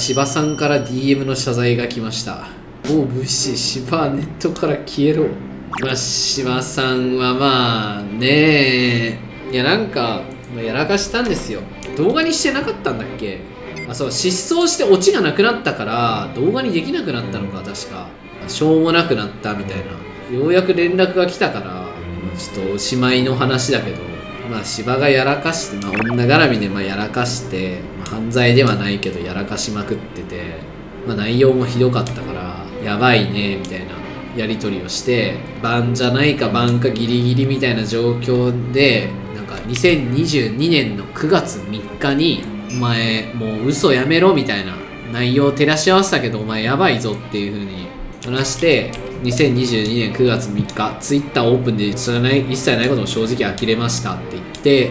芝さんから DM の謝罪が来ました。もう無視。芝ネットから消えろ。まあ芝さんはまあね。えいやなんか、やらかしたんですよ。動画にしてなかったんだっけ？あそう失踪してオチがなくなったから動画にできなくなったのか確か。しょうもなくなったみたいな。ようやく連絡が来たからちょっとおしまいの話だけど。まあ芝がやらかして、まあ、女絡みでまあやらかして、犯罪ではないけどやらかしまくってて、まあ、内容もひどかったからやばいねみたいなやり取りをして晩じゃないか晩かギリギリみたいな状況でなんか2022年の9月3日にお前もう嘘やめろみたいな内容を照らし合わせたけどお前やばいぞっていう風に話して2022年9月3日ツイッターオープンで知らない一切ないことも正直呆れましたって言って、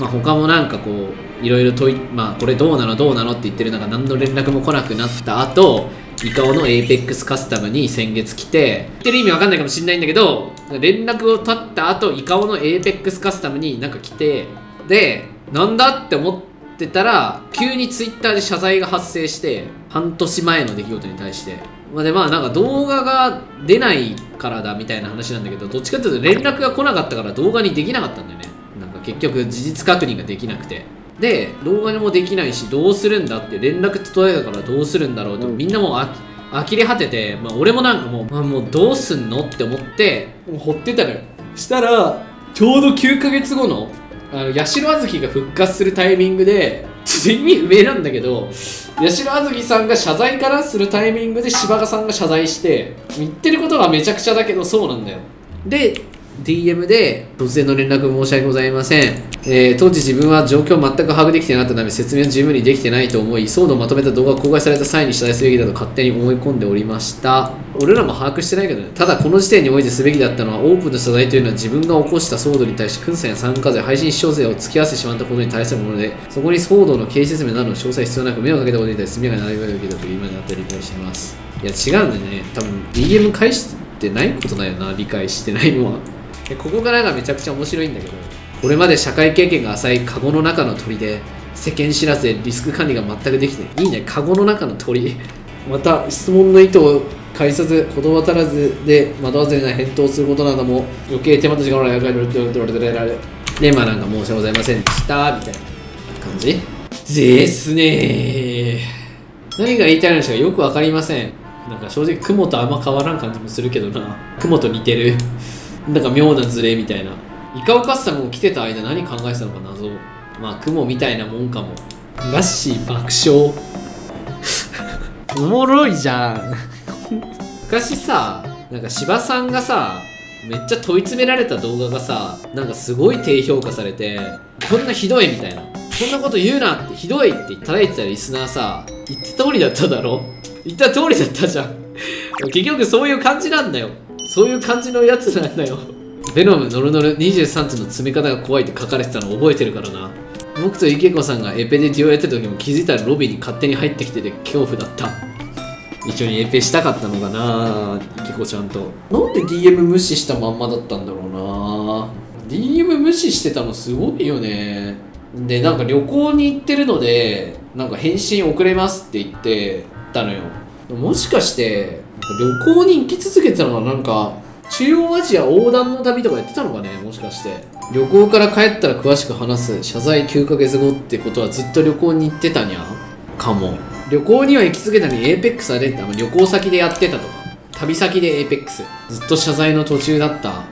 まあ、他もなんかこういろいろ問いまあこれどうなのどうなのって言ってる中何の連絡も来なくなった後イカオの APEX カスタムに先月来て言ってる意味わかんないかもしれないんだけど連絡を取った後イカオの APEX カスタムになんか来てでなんだって思ってたら急にツイッターで謝罪が発生して半年前の出来事に対して。まあでまあなんか動画が出ないからだみたいな話なんだけどどっちかっていうと連絡が来なかったから動画にできなかったんだよね。なんか結局事実確認ができなくて。で動画にもできないしどうするんだって連絡届いたからどうするんだろうと、みんなもうあき呆れ果てて、まあ、俺もなんかもう,、まあ、もうどうすんのって思ってもう掘ってたのよ。したらちょうど9ヶ月後のあの八代あずきが復活するタイミングでちょっと意味不明なんだけど八代あずきさんが謝罪からするタイミングで柴田さんが謝罪して言ってることがめちゃくちゃだけどそうなんだよ。で DM で突然の連絡申し訳ございません、えー当時自分は状況を全く把握できてなかったため説明を十分にできてないと思い騒動をまとめた動画が公開された際に謝罪すべきだと勝手に思い込んでおりました。俺らも把握してないけどね。ただこの時点においてすべきだったのはオープンな謝罪というのは自分が起こした騒動に対して君さんや参加税配信視聴税を付き合わせてしまったことに対するものでそこに騒動の経緯説明などの詳細必要なく迷惑かけたことに対して速やかに並べるべきだという今になって理解していますいや違うんだよね。多分 DM 返してないことだよな理解してないのは。でここからがめちゃくちゃ面白いんだけどこれまで社会経験が浅いカゴの中の鳥で世間知らずでリスク管理が全くできてない。いいね。カゴの中の鳥。また質問の意図を介さず言葉足らずで惑わずにない返答することなども余計手間と時間をやられるでまあなんか申し訳ございませんでした。みたいな感じ？ですね。何が言いたいのかよくわかりません。なんか正直雲とあんま変わらん感じもするけどな。雲と似てる。なんか妙なズレみたいな。イカオカッサムも来てた間何考えてたのか謎。まあ雲みたいなもんかも。ラッシー爆笑。おもろいじゃん。昔さなんか芝さんがさめっちゃ問い詰められた動画がさなんかすごい低評価されてこんなひどいみたいな。こんなこと言うなってひどいって叩いてたリスナーさ言った通りだっただろ？言った通りだったじゃん。結局そういう感じなんだよそういう感じのやつなんだよ。ベノムノルノル23つの詰め方が怖いって書かれてたの覚えてるからな。僕と池子さんがエペでデュオやってた時も気づいたらロビーに勝手に入ってきてて恐怖だった。一緒にエペしたかったのかな池子ちゃんと。なんで DM 無視したまんまだったんだろうな。DM 無視してたのすごいよね。でなんか旅行に行ってるのでなんか返信遅れますって言ってたのよ。もしかして旅行に行き続けてたのはなんか中央アジア横断の旅とかやってたのかね？もしかして。旅行から帰ったら詳しく話す謝罪9ヶ月後ってことはずっと旅行に行ってたにゃ？かも。旅行には行き続けたのに APEX は出てた。旅行先でやってたとか。旅先で APEX ずっと謝罪の途中だった。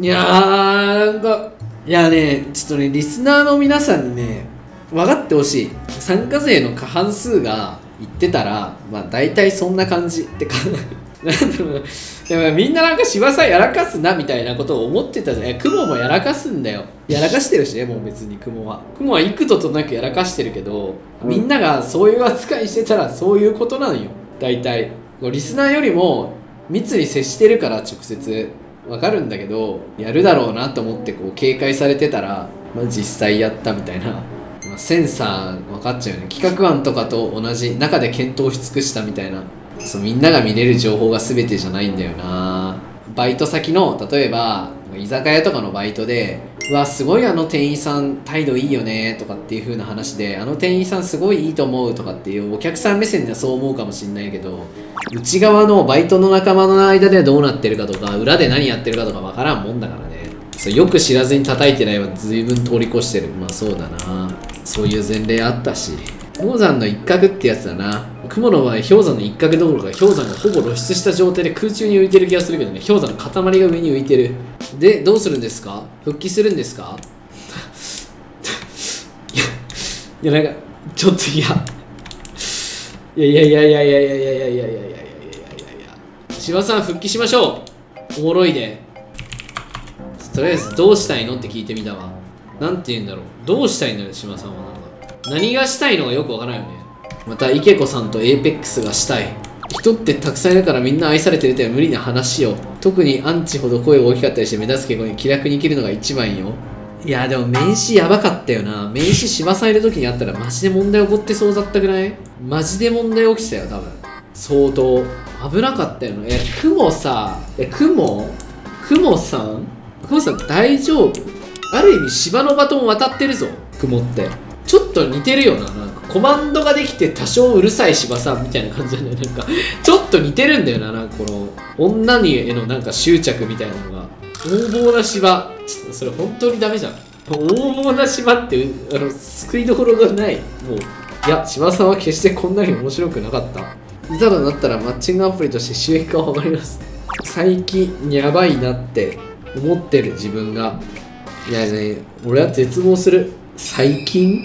いやーなんかいやねちょっとねリスナーの皆さんにね分かってほしい。参加税の過半数が言ってたらまあ大体そんな感じってか なんだろうな。でもみんななんか芝さんやらかすなみたいなことを思ってたじゃん。いや雲もやらかすんだよ。やらかしてるしね もう別に。雲は。雲は幾度となくやらかしてるけど、みんながそういう扱いしてたらそういうことなのよ。大体。リスナーよりも密に接してるから直接。わかるんだけどやるだろうなと思ってこう警戒されてたら、まあ、実際やったみたいな、まあ、センサー分かっちゃうよね。企画案とかと同じ中で検討し尽くしたみたいな。そうみんなが見れる情報が全てじゃないんだよな。バイト先の例えば居酒屋とかのバイトでうわすごいあの店員さん態度いいよねとかっていう風な話であの店員さんすごいいいと思うとかっていうお客さん目線ではそう思うかもしんないけど内側のバイトの仲間の間ではどうなってるかとか裏で何やってるかとかわからんもんだからね。そうよく知らずに叩いてないは随分通り越してる。まあそうだな。そういう前例あったし氷山の一角ってやつだな。雲の場合氷山の一角どころか氷山がほぼ露出した状態で空中に浮いてる気がするけどね。氷山の塊が上に浮いてる。でどうするんですか？復帰するんですか？いやなんかちょっといや。いやいやいやいやいやいやいやいやいやいやいやいやいや。いやいや芝さん復帰しましょう。おもろいで。とりあえずどうしたいの？って聞いてみたわ。なんて言うんだろう。どうしたいんだよ島さんは。なんか。何がしたいのかよくわからんよね。また池子さんとエーペックスがしたい。人ってたくさんいるからみんな愛されてるという無理な話よ。特にアンチほど声が大きかったりして目立つ傾向に気楽に生きるのが一番よ。いやでも名刺やばかったよな。名刺芝さんいる時にあったらマジで問題起こってそうだったぐらい？マジで問題起きてたよ多分。相当危なかったよな。え雲さえ雲雲さん？雲さん大丈夫？ある意味芝のバトン渡ってるぞ雲って。ちょっと似てるよな。なんかコマンドができて多少うるさい芝さんみたいな感じじゃないなんかちょっと似てるんだよな。なんかこの女にへのなんか執着みたいなのが。横暴な芝。ちょっとそれ本当にダメじゃん。横暴な芝ってあの救いどころがない。もういや芝さんは決してこんなに面白くなかった。いざとなったらマッチングアプリとして収益化を図ります。最近やばいなって思ってる自分がいやね俺は絶望する。最近？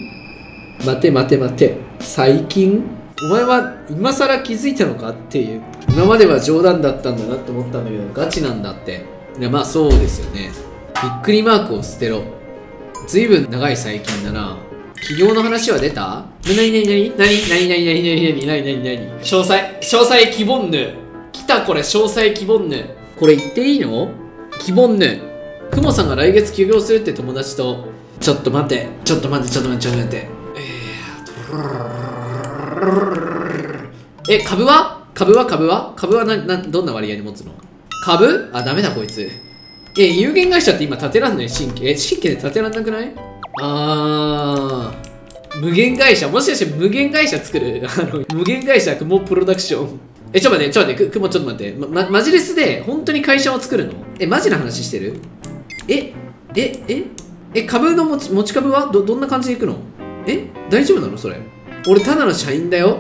待て待て待て。最近？お前は今更気づいたのかっていう。今までは冗談だったんだなって思ったんだけどガチなんだって。いやまあそうですよね。びっくりマークを捨てろ。ずいぶん長い最近だな。企業の話は出た？なになになになになになになになになになになになに詳細。詳細希望ぬ。来たこれ詳細希望ぬ。これ言っていいの？希望ぬ。クモさんが来月休業するって友達と。ちょっと待って。ちょっと待ってちょっと待ってちょっと待って。えー、株は？株は？株は？株はななどんな割合で持つの？株？あダメだこいつ。え有限会社って今建てらんない？新規？え新規で建てらんなくない？あー。無限会社。もしかして無限会社作る？あの無限会社雲プロダクション。えちょっと待ってちょっと待ってく雲ちょっと待って。ま、ま、マジレスで本当に会社を作るの？えマジな話してる？ええええ株の持ち持ち株はどどんな感じでいくの？え大丈夫なの？それ。俺ただの社員だよ。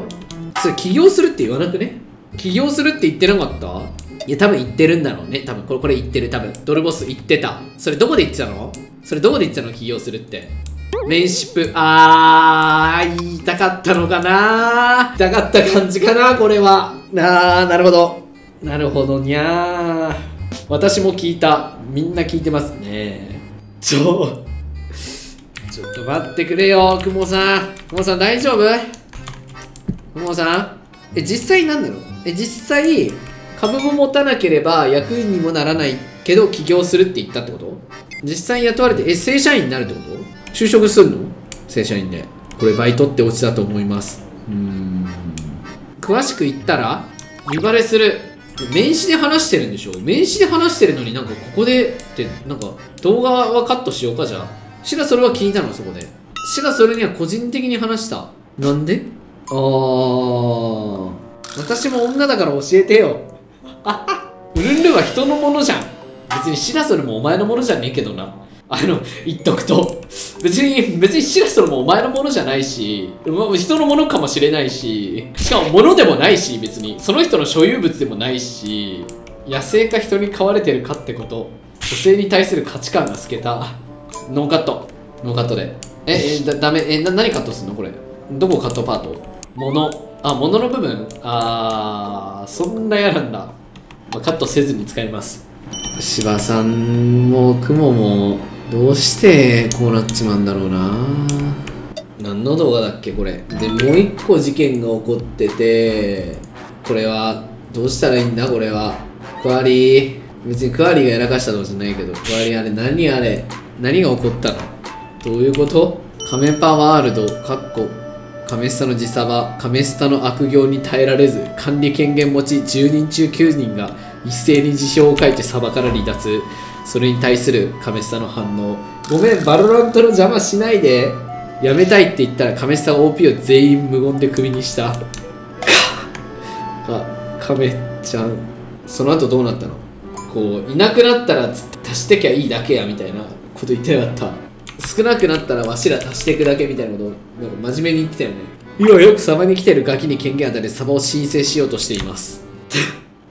それ起業するって言わなくね？起業するって言ってなかった？いや多分言ってるんだろうね。多分これこれ言ってる。多分ドルボス言ってた。それどこで言ってたの？それどこで言ってたの？起業するって。メンシップあー言いたかったのかな？言いたかった感じかなこれは。あーなるほど。なるほどにゃー。私も聞いた。みんな聞いてますね。ちょちょっと待ってくれよくもさん。くもさん大丈夫？くもさん？え実際なんだろうえ実際株も持たなければ役員にもならないけど起業するって言ったってこと？実際雇われてえ正社員になるってこと？就職するの？正社員で。これバイトってオチだと思います。うーん。詳しく言ったら見バレする名刺で話してるんでしょ？名刺で話してるのになんかここでってなんか動画はカットしようかじゃあ。シがそれは聞いたのそこで。シがそれには個人的に話した。なんで？あー。私も女だから教えてよ。ウルンルは人のものじゃん。別にシラそれもお前のものじゃねえけどな。あの言っとくと。別に別にシラソルもお前のものじゃないし人のものかもしれないししかも物でもないし別に。その人の所有物でもないし野生か人に飼われてるかってこと。女性に対する価値観が透けた。ノーカット。ノーカットで。ええだダメ。えな何カットすんの？これ。どこカットパート？物。あ物の部分。あーそんな嫌なんだ、ま、カットせずに使います。芝さんも雲もどうしてこうなっちまうんだろうな。何の動画だっけこれ。でもう一個事件が起こっててこれはどうしたらいいんだこれは。クワリー。別にクワリーがやらかしたとかじゃないけどクワリーあれ何あれ何が起こったの？どういうこと？カメパワールドかっこカメスタの自サバカメスタの悪行に耐えられず管理権限持ち10人中9人が一斉に辞表を書いてサバから離脱。それに対するカメスタの反応ごめん、バロラントの邪魔しないで。やめたいって言ったら亀下 OP を全員無言でクビにした。か、亀ちゃん。その後どうなったの？こう、いなくなったらつって足してきゃいいだけやみたいなこと言ってなかった。少なくなったらわしら足していくだけみたいなことなんか真面目に言ってたよね。今よくサバに来てるガキに権限与えてサバを申請しようとしています。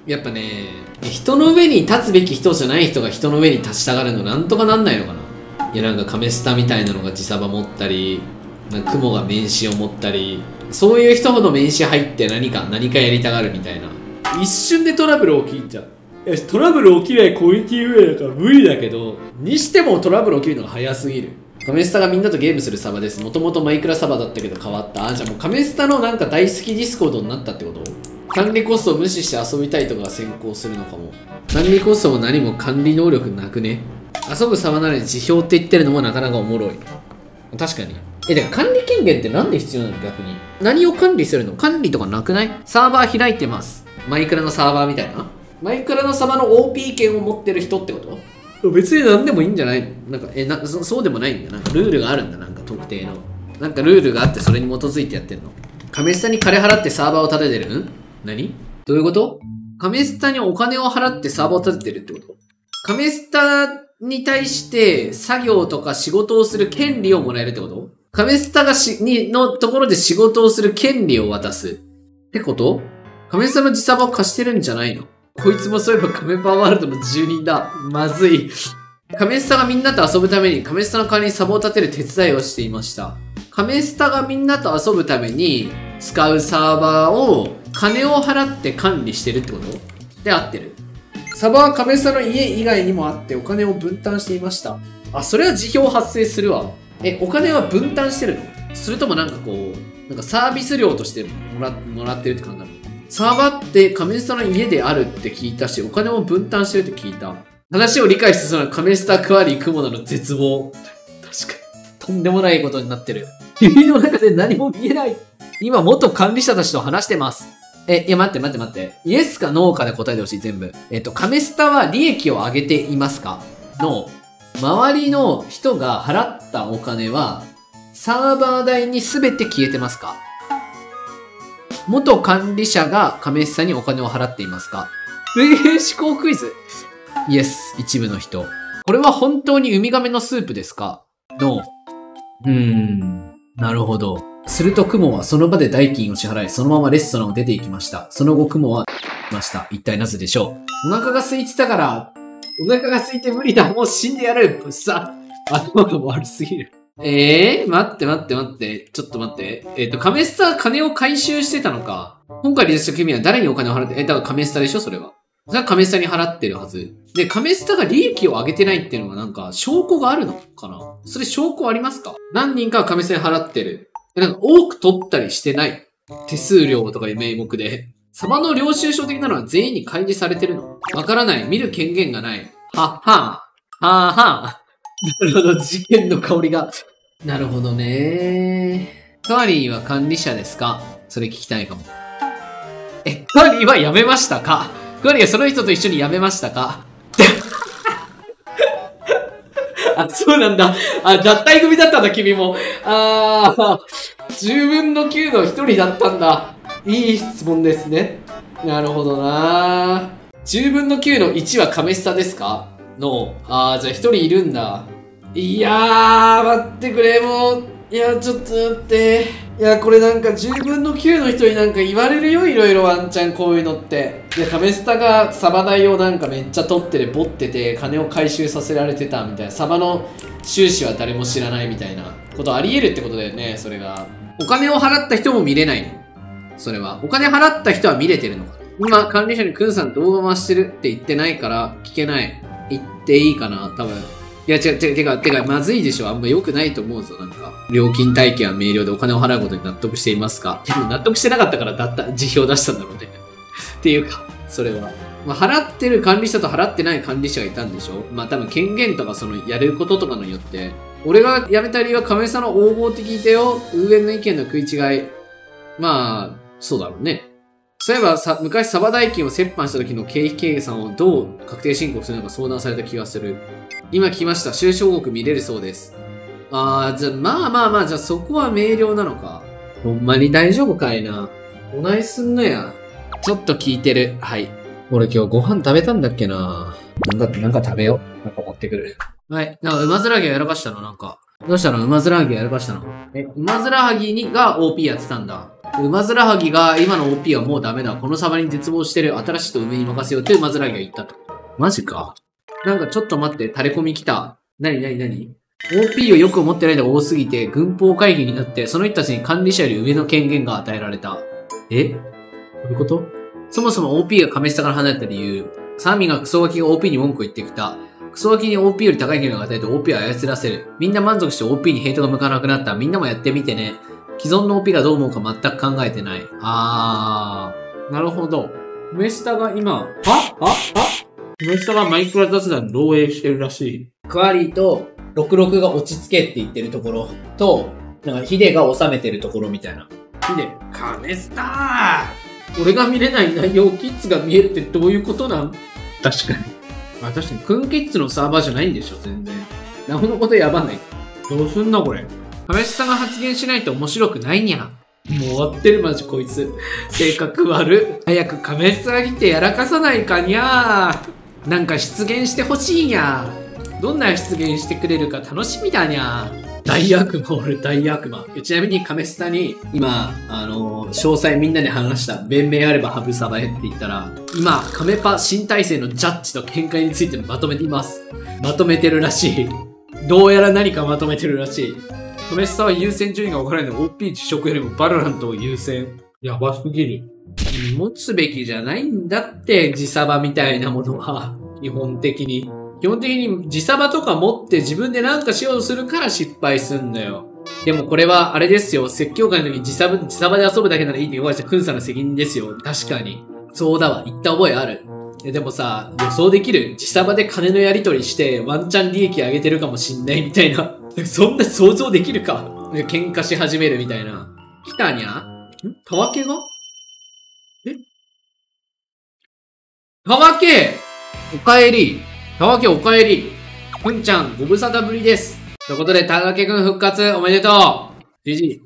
やっぱね、人の上に立つべき人じゃない人が人の上に立ちたがるのなんとかなんないのかないやなんか亀スタみたいなのが自サバ持ったり、なんか雲が名刺を持ったり、そういう人ほど名刺入って何か、何かやりたがるみたいな。一瞬でトラブル起きんじゃん。いやトラブル起きないコミュニティ運営だから無理だけど、にしてもトラブル起きるのが早すぎる。カメスタがみんなとゲームするサバです。もともとマイクラサバだったけど変わった。あ、じゃあもうカメスタのなんか大好き Discord になったってこと？管理コストを無視して遊びたいとかが先行するのかも。管理コストも何も管理能力なくね。遊ぶ様なのに辞表って言ってるのもなかなかおもろい。確かに。え、でも管理権限ってなんで必要なの？逆に。何を管理するの？管理とかなくない？サーバー開いてます。マイクラのサーバーみたいな？マイクラのサバの OP 権を持ってる人ってこと？別に何でもいいんじゃないなんか、え、なそそうでもないんだ。なんかルールがあるんだ。なんか特定の。なんかルールがあってそれに基づいてやってんの。亀下に金払ってサーバーを立ててる？ん何？どういうこと？亀下にお金を払ってサーバーを立ててるってこと？亀下に対して作業とか仕事をする権利をもらえるってこと？亀下がし、に、のところで仕事をする権利を渡す。ってこと？亀下の自サバを貸してるんじゃないの？こいつもそういえば亀パワールドの住人だ。まずい。亀スタがみんなと遊ぶために亀スタの代わりにサバを立てる手伝いをしていました。亀スタがみんなと遊ぶために使うサーバーを金を払って管理してるってこと？で合ってる。サバは亀スタの家以外にもあってお金を分担していました。あ、それは辞表発生するわ。え、お金は分担してるの？それともなんかこう、なんかサービス料としてもらもらってるって感じなの？サバって亀スタの家であるって聞いたし、お金も分担してるって聞いた。話を理解してそうな亀スタクワリークモナの絶望。確かに。とんでもないことになってる。君の中で何も見えない。今、元管理者たちと話してます。え、いや、待って待って待って。イエスかノーかで答えてほしい、全部。えっと、亀スタは利益を上げていますか？の、周りの人が払ったお金は、サーバー代に全て消えてますか？元管理者が亀スタにお金を払っていますか？えー、思考クイズ？イエス、一部の人。これは本当にウミガメのスープですか？ノー。うーん、なるほど。すると雲はその場で代金を支払い、そのままレストランを出て行きました。その後雲は、ました。一体なぜでしょう？お腹が空いてたから、お腹が空いて無理だ。もう死んでやる。さ、頭が悪すぎる。えー、待って待って待って。ちょっと待って。えっ、と、亀スタは金を回収してたのか。今回リリーした君は誰にお金を払って、え、だから亀スタでしょそれは。それは亀スタに払ってるはず。で、亀スタが利益を上げてないっていうのはなんか、証拠があるのかな？それ証拠ありますか？何人かは亀スタに払ってる。なんか多く取ったりしてない。手数料とかいう名目で。サバの領収書的なのは全員に開示されてるのわからない。見る権限がない。はっはん。はーはー。なるほど。事件の香りが。なるほどね。カーリーは管理者ですか？それ聞きたいかも。え、カーリーは辞めましたか？カーリーはその人と一緒に辞めましたか？あ、そうなんだ。あ、脱退組だったんだ、君も。あー、10分の9の1人だったんだ。いい質問ですね。なるほどな10分の9の1は亀下ですか？の、あー、じゃあ1人いるんだ。いやー、待ってくれ、もう。いや、ちょっと待って。いや、これなんか10分の9の人になんか言われるよ、いろいろワンチャンこういうのって。で、亀スタがサバ代をなんかめっちゃ取ってでボってて、金を回収させられてたみたいな。サバの収支は誰も知らないみたいなことあり得るってことだよね、それが。お金を払った人も見れないの。それは。お金払った人は見れてるのか今、管理者にくんさん動画回してるって言ってないから聞けない。言っていいかな多分。いや、違う、違う、てか、てか、まずいでしょ。あんま良くないと思うぞ、なんか。料金体系は明瞭でお金を払うことに納得していますか？でも納得してなかったからだった、辞表出したんだろうね。っていうか、それは。まあ、払ってる管理者と払ってない管理者がいたんでしょまあ多分権限とかそのやることとかによって、俺が辞めた理由は亀井さんの横暴って聞いてよ。運営の意見の食い違い。まあ、そうだろうね。そういえばさ、昔サバ代金を折半した時の経費計算をどう確定申告するのか相談された気がする。今聞きました。収支報告見れるそうです。あー、じゃあ、まあまあまあ、じゃあそこは明瞭なのか。ほんまに大丈夫かいな。おないすんのや。ちょっと聞いてる。はい。俺今日ご飯食べたんだっけななんか、なんか食べよう。なんか持ってくる。はい。なんか、馬面はぎをやらかしたの？なんか。どうしたの？馬面はぎをやらかしたの？え、馬面はぎにが OP やってたんだ。馬面はぎが今の OP はもうダメだ。このサバに絶望してる。新しいと梅に任せようって馬面はぎが言ったと。マジか。なんかちょっと待って、垂れ込み来た。なになになに ?OP をよく思ってないで多すぎて、軍法会議になって、その人たちに管理者より上の権限が与えられた。え？どういうこと？そもそも OP が亀下から離れた理由。サーミンがクソガキが OP に文句を言ってきた。クソガキに OP より高い権限を与えて OP を操らせる。みんな満足して OP にヘイトが向かなくなった。みんなもやってみてね。既存の OP がどう思うか全く考えてない。あー。なるほど。梅下が今、ははは梅下がマイクラ雑談漏洩してるらしい。クワリーと66が落ち着けって言ってるところと、なんかヒデが収めてるところみたいな。ヒデ、カネスター俺が見れない内容をキッズが見えるってどういうことなん？確かに。まあ確かに、クンキッズのサーバーじゃないんでしょ、全然。なおのことやばない。どうすんな、これ？亀下さんが発言しないと面白くないにゃ。もう終わってる、マジこいつ。性格悪。早く亀下が来てやらかさないかにゃなんか出現してほしいにゃどんな出現してくれるか楽しみだにゃ大悪魔、俺大悪魔。ちなみにカメスタに今、あの詳細みんなで話した、弁明あればハブサバへって言ったら、今、カメパ新体制のジャッジと見解についてまとめています。まとめてるらしい。どうやら何かまとめてるらしい。カメスタは優先順位が分からないの OP 辞職よりもバロラントを優先。やばすぎる。持つべきじゃないんだって、自サバみたいなものは。基本的に。基本的に自サバとか持って自分で何かしようとするから失敗すんだよ。でもこれはあれですよ。説教会の時に自サバ、自サバで遊ぶだけならいいって言われたクンさんの責任ですよ。確かに。そうだわ。言った覚えある。えでもさ、予想できる自サバで金のやり取りしてワンチャン利益上げてるかもしんないみたいな。そんな想像できるか？喧嘩し始めるみたいな。来たにゃ？ん？たわけが？え？たわけおかえり。たわけおかえり。くんちゃん、ご無沙汰ぶりです。ということで、たわけくん復活おめでとう。じじい。